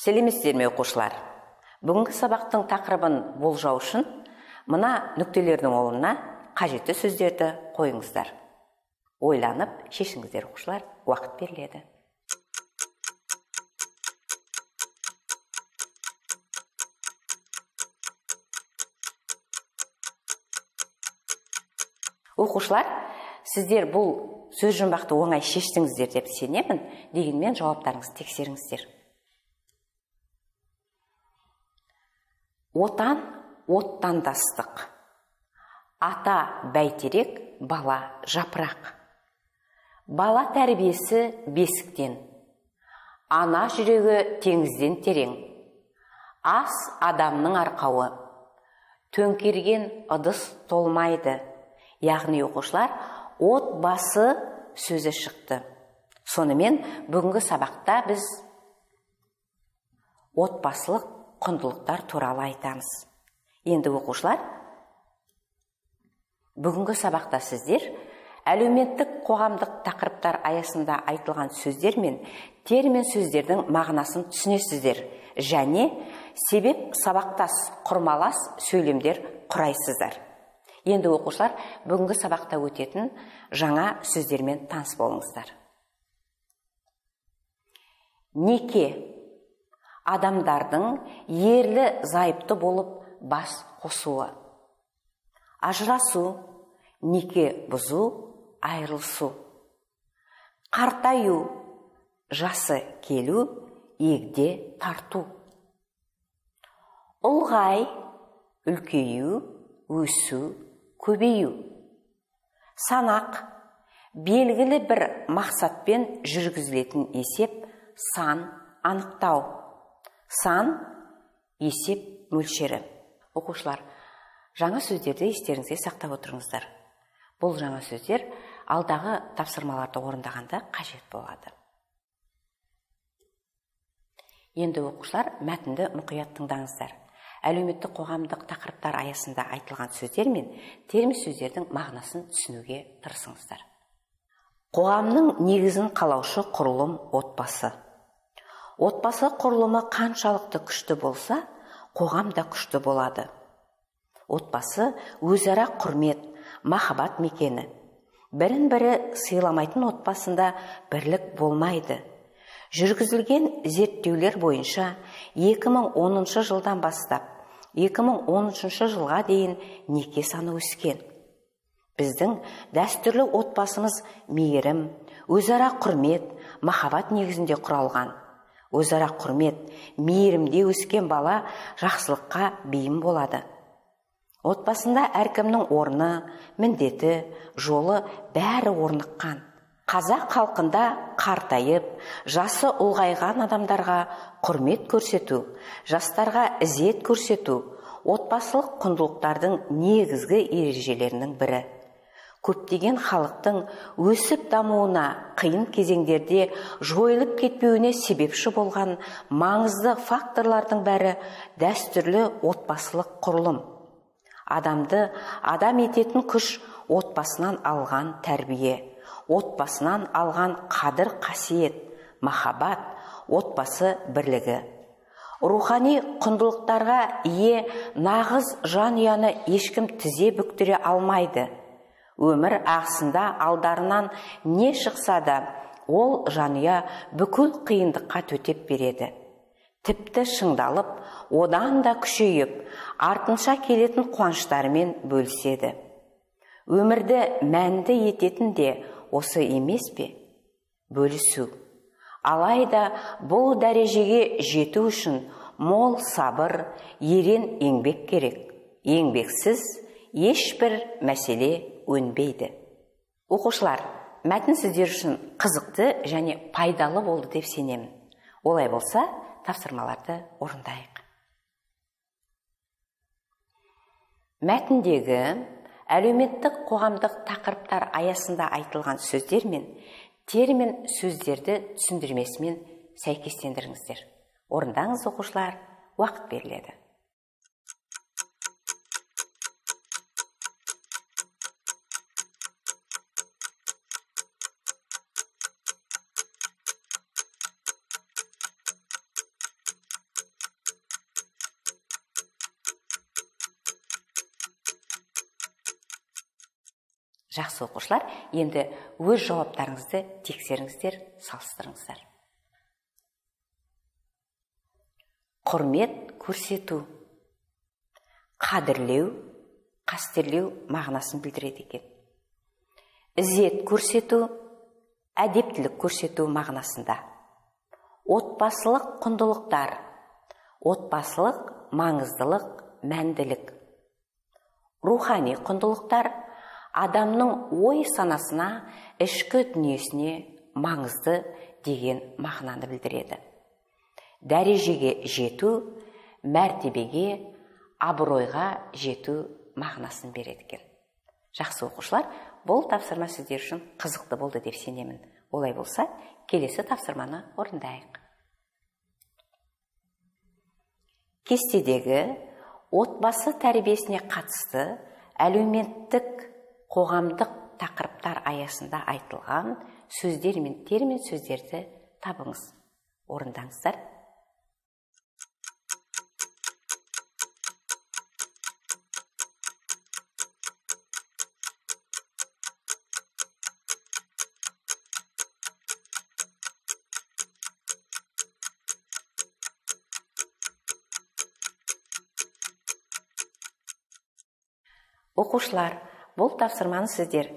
сәлеметсіздер ме оқушылар. Бүгінгі сабақтың тақырыбын болжау үшін мына нүктелердің орнына қажетті сөздерді қойыңыздар. Ойланып шешіңіздер оқушылар уақыт беріледі. Оқушылар сіздер бұл сөз жұмбақты оңай шештіңіздер деп сенемін дегенмен жауаптарыңызды тексеріңіздер. Отан оттандастық. Ата бәйтерек бала жапырақ. Бала тәрбиесі бесіктен. Ана жүрегі теңізден терең. Ас адамның арқауы. Төңкерген ыдыс толмайды. Яғни оқушылар отбасы сөзі шықты. Сонымен бүгінгі сабақта біз отбасылық құндылықтар туралы айтамыз. Енді оқушылар бүгінгі сабақта сіздер әлеуметтік қоғамдық тақырыптар аясында айтылған сөздер мен термин сөздердің мағынасын түсінесіздер және себеп сабақтас құрмалас сөйлемдер құрайсыздар. Енді оқушылар бүгінгі сабақта өтетін жаңа сөздермен таныс болыңыздар. Неке адамдардың ерлі зайыпты болып бас қосуы. Ажырасу неке бұзу айырылысу қартаю жасы келу егде тарту. Ұлғай үлкею өсу көбею. Санақ белгілі бір мақсатпен жүргізілетін есеп сан анықтау. Сан есеп мөлшері. Оқушылар жаңа сөздерді естеріңізге сақтап отырыңыздар. Бұл жаңа сөздер алдағы тапсырмаларды орындағанда қажет болады. Енді оқушылар мәтінді мұқият тыңдаңыздар. Әлеуметтік қоғамдық тақырыптар аясында айтылған сөздер мен термин сөздердің мағынасын түсінуге тырысыңыздар. Қоғамның негізін қалаушы құрылым отбасы. Отбасы құрылымы қаншалықты күшті болса қоғам да күшті болады. Отбасы өзара құрмет махаббат мекені. Бірін бірі сыйламайтын отбасында бірлік болмайды. Жүргізілген зерттеулер бойынша 2010 жылдан бастап 2013 жылға дейін неке саны өскен. Біздің дәстүрлі отбасымыз мейірім өзара құрмет махаббат негізінде құралған. Өзара құрмет мейірімде өскен бала жақсылыққа бейім болады. Отбасында әркімнің орны міндеті жолы бәрі орныққан. Қазақ халқында қартайып жасы ұлғайған адамдарға құрмет көрсету жастарға ізет көрсету отбасылық құндылықтардың негізгі ережелерінің бірі. Көптеген халықтың өсіп дамуына қиын кезеңдерде жойылып кетпеуіне себепші болған маңызды факторлардың бәрі дәстүрлі отбасылық құрылым. Адамды адам ететін күш отбасынан алған тәрбие отбасынан алған қадір қасиет махаббат отбасы бірлігі. Рухани құндылықтарға ие нағыз жанұяны ешкім тізе бүктіре алмайды. Өмір ағысында алдарынан не шықса да ол жанұя бүкіл қиындыққа төтеп береді. Тіпті шыңдалып одан да күшейіп артынша келетін қуаныштарымен бөліседі. Өмірді мәнді ететін де осы емес пе? Бөлісу. Алайда бұл дәрежеге жету үшін мол сабыр ерен еңбек керек. Еңбексіз ешбір мәселе өнбейді. Оқушылар мәтін сіздер үшін қызықты және пайдалы болды деп сенемін. Олай болса тапсырмаларды орындайық. Мәтіндегі әлеуметтік қоғамдық тақырыптар аясында айтылған сөздер мен термин сөздерді түсіндірмесімен сәйкестендіріңіздер. Орындаңыз оқушылар уақыт беріледі. Жақсы оқушылар енді өз жауаптарыңызды тексеріңіздер салыстырыңыздар. Құрмет көрсету. Қадірлеу қастерлеу мағынасын білдіреді екен. Ізет көрсету әдептілік көрсету мағынасында. Отбасылық құндылықтар. Отбасылық маңыздылық мәнділік. Рухани құндылықтар адамның ой санасына ішкі дүниесіне маңызды деген мағынаны білдіреді. Дәрежеге жету мәртебеге абыройға жету мағынасын береді екен жақсы оқушылар бұл тапсырма сіздер үшін қызықты болды деп сенемін. Олай болса келесі тапсырманы орындайық. Кестедегі отбасы тәрбиесіне қатысты әлеуметтік қоғамдық тақырыптар аясында айтылған сөздер мен термин сөздерді табыңыз. Орындаңыздар. Оқушылар бұл тапсырманы сіздер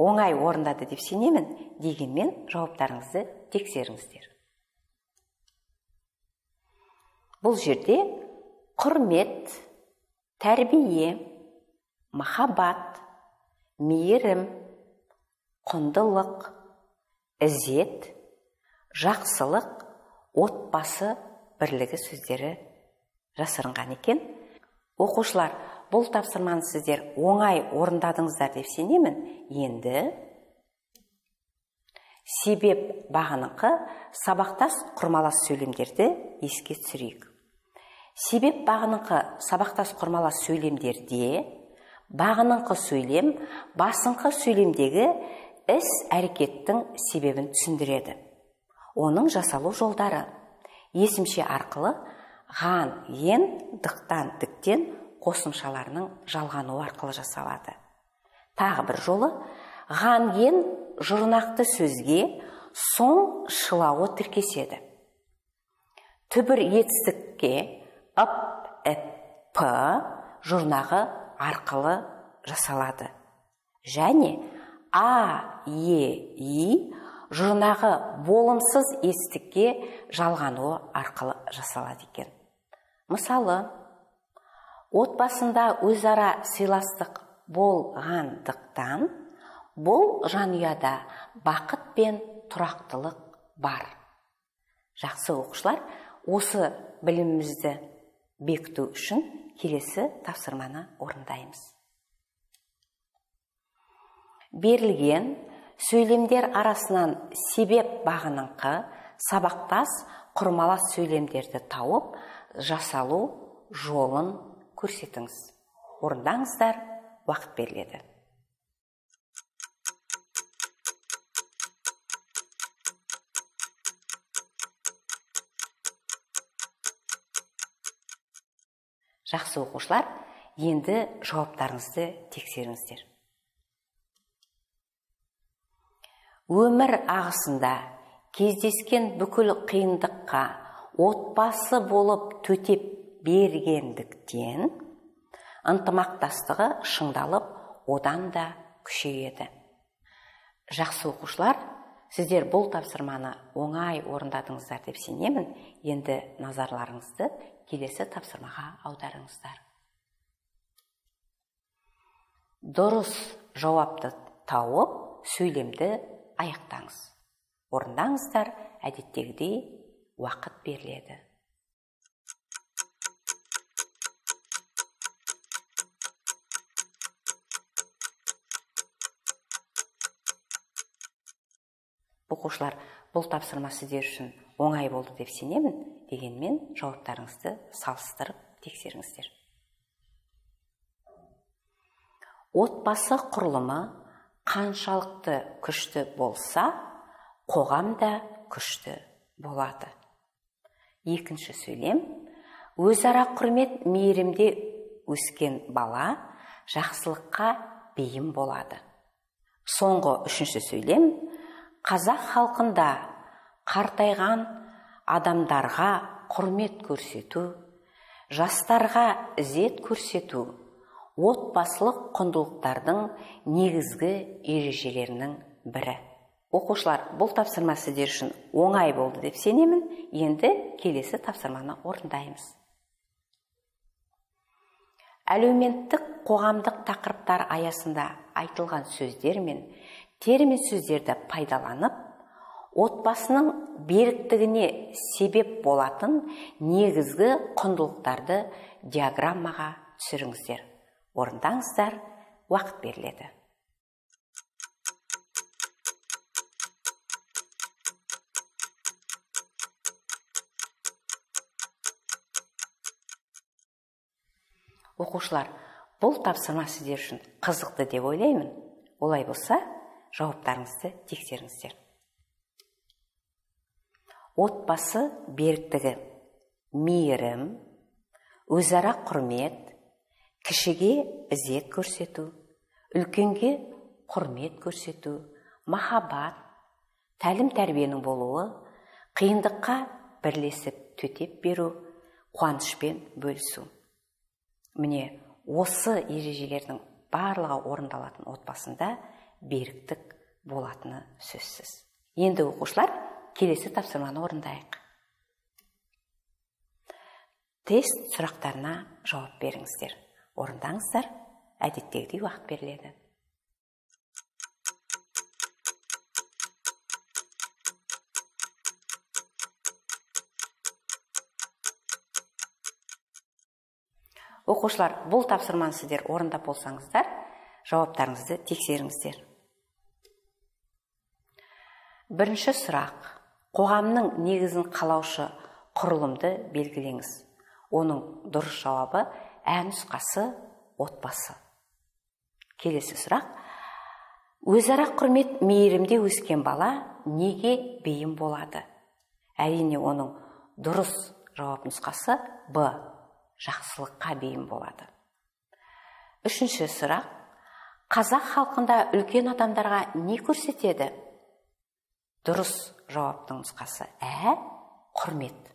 оңай орындады деп сенемін дегенмен жауаптарыңызды тексеріңіздер бұл жерде құрмет тәрбие махаббат мейірім құндылық ізет жақсылық отбасы бірлігі сөздері жасырынған екен. Оқушылар бұл тапсырманы сіздер оңай орындадыңыздар деп сенемін. Енді себеп бағыныңқы сабақтас құрмалас сөйлемдерді еске түсірейік. Себеп бағыныңқы сабақтас құрмалас сөйлемдерде бағыныңқы сөйлем басыңқы сөйлемдегі іс әрекеттің себебін түсіндіреді. Оның жасалу жолдары. Есімше арқылы ған ен дықтан діктен қосымшаларының жалғануы арқылы жасалады. Тағы бір жолы ғанген жұрнақты сөзге соң шылауы тіркеседі. Түбір етістікке ып іт п жұрнағы арқылы жасалады. Және а е и жұрнағы болымсыз естікке жалғануы арқылы жасалады екен. Мысалы отбасында өзара сыйластық болғандықтан бұл жанұяда бақыт пен тұрақтылық бар. Жақсы оқушылар осы білімімізді бекіту үшін келесі тапсырманы орындаймыз. Берілген сөйлемдер арасынан себеп бағыныңқы сабақтас құрмалас сөйлемдерді тауып жасалу жолын көрсетіңіз. Орындаңыздар уақыт беріледі. Жақсы оқушылар енді жауаптарыңызды тексеріңіздер. Өмір ағысында кездескен бүкіл қиындыққа отбасы болып төтеп бергендіктен ынтымақтастығы шыңдалып одан да күшейеді. Жақсы оқушылар сіздер бұл тапсырманы оңай орындадыңыздар деп сенемін. Енді назарларыңызды келесі тапсырмаға аударыңыздар. Дұрыс жауапты тауып сөйлемді аяқтаңыз. Орындаңыздар әдеттегідей уақыт беріледі. Оқушылар бұл тапсырма сіздер үшін оңай болды деп сенемін дегенмен жауаптарыңызды салыстырып тексеріңіздер. Отбасы құрылымы қаншалықты күшті болса қоғам да күшті болады. Екінші сөйлем. Өзара құрмет мейірімде өскен бала жақсылыққа бейім болады. Соңғы үшінші сөйлем. Қазақ халқында қартайған адамдарға құрмет көрсету жастарға ізет көрсету отбасылық құндылықтардың негізгі ережелерінің бірі. Оқушылар бұл тапсырма сіздер үшін оңай болды деп сенемін. Енді келесі тапсырманы орындаймыз. Әлеуметтік қоғамдық тақырыптар аясында айтылған сөздер мен термин сөздерді пайдаланып отбасының беріктігіне себеп болатын негізгі құндылықтарды диаграммаға түсіріңіздер. Орындаңыздар уақыт беріледі. Оқушылар бұл тапсырма сіздер үшін қызықты деп ойлаймын. Олай болса жауаптарыңызды тексеріңіздер. Отбасы беріктігі мейірім өзара құрмет кішіге ізет көрсету үлкенге құрмет көрсету махаббат тәлім тәрбиенің болуы қиындыққа бірлесіп төтеп беру қуанышпен бөлісу. Міне осы ережелердің барлығы орындалатын отбасында беріктік болатыны сөзсіз. Енді оқушылар келесі тапсырманы орындайық. Тест сұрақтарына жауап беріңіздер. Орындаңыздар әдеттегідей уақыт беріледі. Оқушылар бұл тапсырманы сіздер орындап болсаңыздар жауаптарыңызды тексеріңіздер. Бірінші сұрақ. Қоғамның негізін қалаушы құрылымды белгілеңіз. Оның дұрыс жауабы ә нұсқасы отбасы. Келесі сұрақ. Өзара құрмет мейірімде өскен бала неге бейім болады? Әрине оның дұрыс жауап нұсқасы б. Жақсылыққа бейім болады. Үшінші сұрақ. Қазақ халқында үлкен адамдарға не көрсетеді? Дұрыс жауаптың нұсқасы. Ә? Құрмет.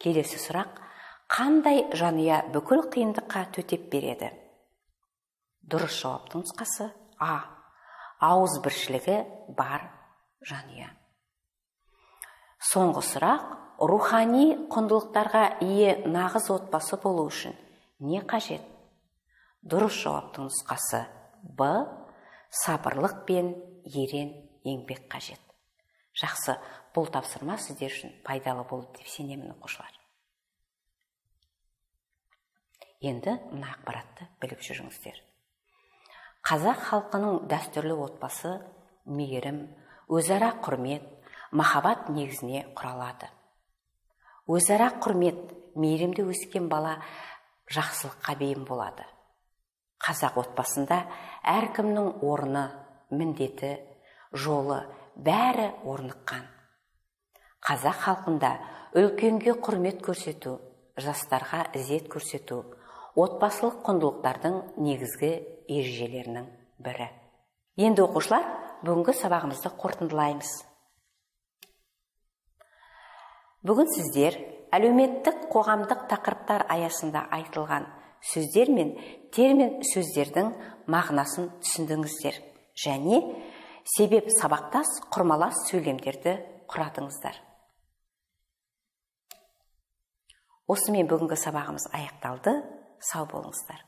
Келесі сұрақ. Қандай жанұя бүкіл қиындыққа төтеп береді? Дұрыс жауаптың нұсқасы а. Ауызбіршілігі бар жанұя. Соңғы сұрақ. Рухани құндылықтарға ие нағыз отбасы болу үшін не қажет? Дұрыс жауаптың нұсқасы б. Сабырлық пен ерен еңбек қажет. Жақсы бұл тапсырма сіздер үшін пайдалы болды деп сенемін оқушылар. Енді мына ақпаратты біліп жүріңіздер. Қазақ халқының дәстүрлі отбасы мейірім өзара құрмет махаббат негізіне құралады. Өзара құрмет мейірімде өскен бала жақсылыққа бейім болады. Қазақ отбасында әркімнің орны міндеті жолы бәрі орныққан. Қазақ халқында үлкенге құрмет көрсету жастарға ізет көрсету отбасылық құндылықтардың негізгі ережелерінің бірі. Енді оқушылар бүгінгі сабағымызды қорытындылаймыз. Бүгін сіздер әлеуметтік қоғамдық тақырыптар аясында айтылған сөздер мен термин сөздердің мағынасын түсіндіңіздер және себеп сабақтас құрмалас сөйлемдерді құрадыңыздар осымен бүгінгі сабағымыз аяқталды. Сау болыңыздар.